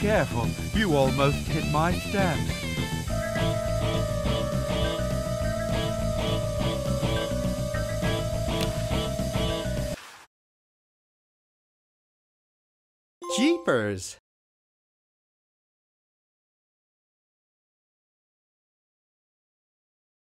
careful. You almost hit my stand. Jeepers!